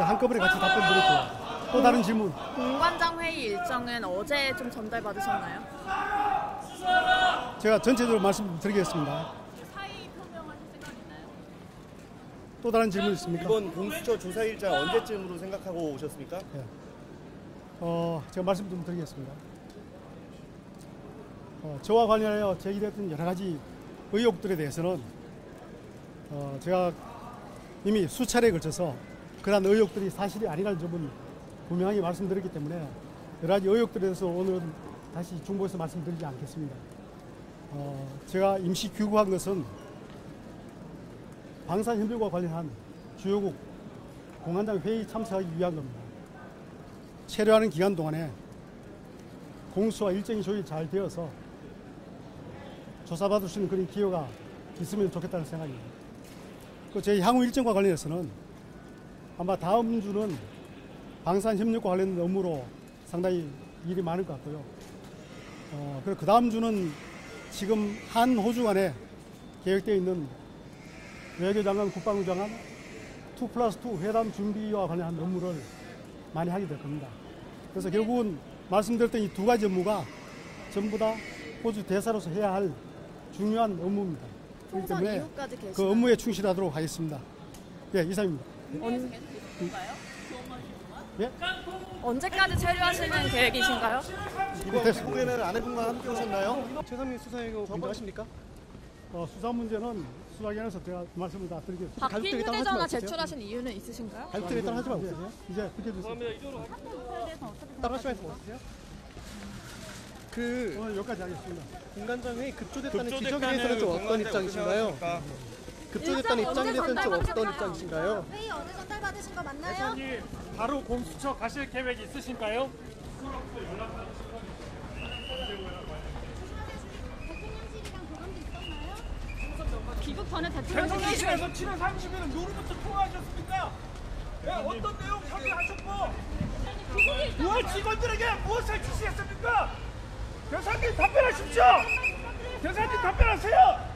한꺼번에 같이 답변 드렸고요. 또 다른 질문. 공관장 회의 일정은 어제 좀 전달 받으셨나요? 제가 전체적으로 말씀드리겠습니다. 사의 표명하실 생각 있나요? 또 다른 질문 있습니까? 이번 공수처 조사 일자 언제쯤으로 생각하고 오셨습니까? 어, 제가 말씀 좀 드리겠습니다. 어, 저와 관련하여 제기됐던 여러 가지 의혹들에 대해서는 어, 제가 이미 수차례에 걸쳐서 그러한 의혹들이 사실이 아니라는 점은 분명하게 말씀드렸기 때문에 여러 가지 의혹들에 대해서 오늘은 다시 중보해서 말씀드리지 않겠습니다. 어, 제가 임시 귀국한 것은 방산 협력과 관련한 주요국 공안장 회의 참석하기 위한 겁니다. 체류하는 기간 동안에 공수와 일정이 조율 잘 되어서 조사받을 수 있는 그런 기회가 있으면 좋겠다는 생각입니다. 그 저희 향후 일정과 관련해서는 아마 다음 주는 방산 협력과 관련된 업무로 상당히 일이 많을 것 같고요. 어, 그리고 그 다음 주는 지금 한 호주 간에 계획되어 있는 외교장관, 국방부 장관 2 플러스 2 회담 준비와 관련한 업무를 많이 하게 될 겁니다. 그래서 결국은 말씀드렸던 이 두 가지 업무가 전부 다 호주 대사로서 해야 할 중요한 업무입니다. 그렇기 때문에? 그 업무에 충실하도록 하겠습니다. 예, 이상입니다. 예? 언제까지 체류하시는 계획이신가요? 이번. 미국에는 아내분과 함께 오셨나요? 최상민 수사이고 공부하십니까? 어, 수사 문제는 수사기관에서 제가 말씀을 다 드리겠습니다. 가족들이 하지 휴대전화. 제출하신 이유는 있으신가요? 발등 일단 하지 마세요. 예, 이제 비켜주세요. 따로 하지 말고 오세요. 그 오늘 여기까지 하겠습니다. 공간장 회의 급조됐다는 지적에 대해서는 좀 어떤 입장이신가요? 입장에 언제 대해서는 좀 어떤? 입장이신가요? 회의 어제 전달 받으신 거 맞나요? 바로 공수처 가실 계획 있으신가요? 귀국 전에 대통령실에서 7월 30일은 누구부터 통화하셨습니까? 예, 어떤 내용 협의하셨고 무엇 직원들에게 무엇을 지시했습니까? 대사님 답변하십시오! 대사님 답변하세요!